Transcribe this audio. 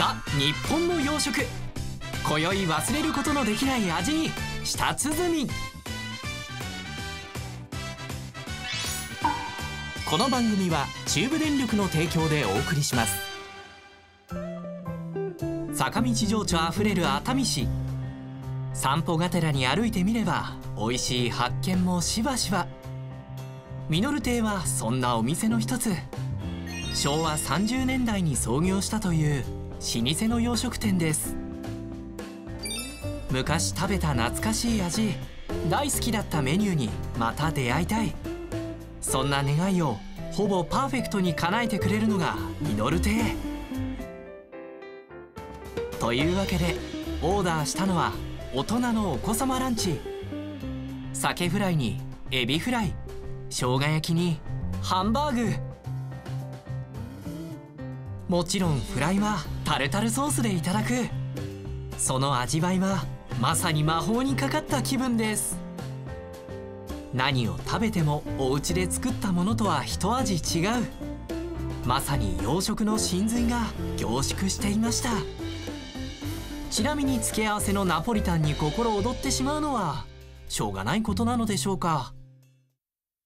ザ日本の洋食。今宵忘れることのできない味に舌鼓。この番組は中部電力の提供でお送りします。坂道情緒あふれる熱海市。散歩がてらに歩いてみれば美味しい発見もしばしば。ミノル亭はそんなお店の一つ。昭和30年代に創業したという老舗の洋食店です。昔食べた懐かしい味大好きだったメニューにまた出会いたい。そんな願いをほぼパーフェクトに叶えてくれるのがミノル亭というわけでオーダーしたのは大人のお子様ランチ。鮭フライにエビフライ生姜焼きにハンバーグ。もちろんフライはタルタルソースでいただく。その味わいはまさに魔法にかかった気分です。何を食べてもお家で作ったものとは一味違う。まさに洋食の真髄が凝縮していました。ちなみに付け合わせのナポリタンに心躍ってしまうのはしょうがないことなのでしょうか。